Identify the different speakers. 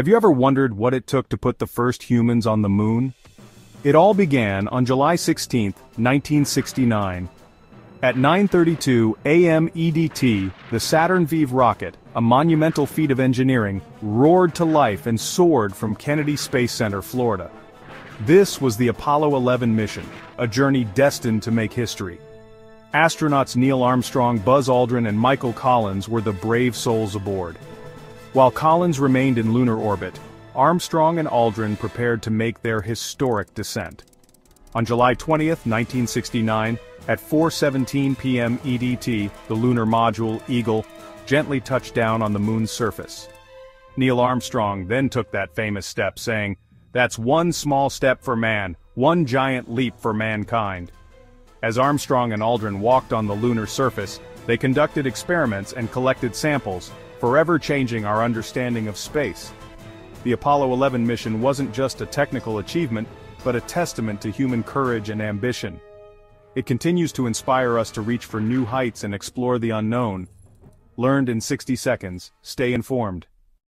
Speaker 1: Have you ever wondered what it took to put the first humans on the moon? It all began on July 16, 1969. At 9.32 a.m. EDT, the Saturn V rocket, a monumental feat of engineering, roared to life and soared from Kennedy Space Center, Florida. This was the Apollo 11 mission, a journey destined to make history. Astronauts Neil Armstrong, Buzz Aldrin and Michael Collins were the brave souls aboard. While Collins remained in lunar orbit, Armstrong and Aldrin prepared to make their historic descent. On July 20, 1969, at 4.17 p.m. EDT, the lunar module, Eagle, gently touched down on the moon's surface. Neil Armstrong then took that famous step saying, that's one small step for man, one giant leap for mankind. As Armstrong and Aldrin walked on the lunar surface, they conducted experiments and collected samples, forever changing our understanding of space. The Apollo 11 mission wasn't just a technical achievement, but a testament to human courage and ambition. It continues to inspire us to reach for new heights and explore the unknown. Learned in 60 seconds, stay informed.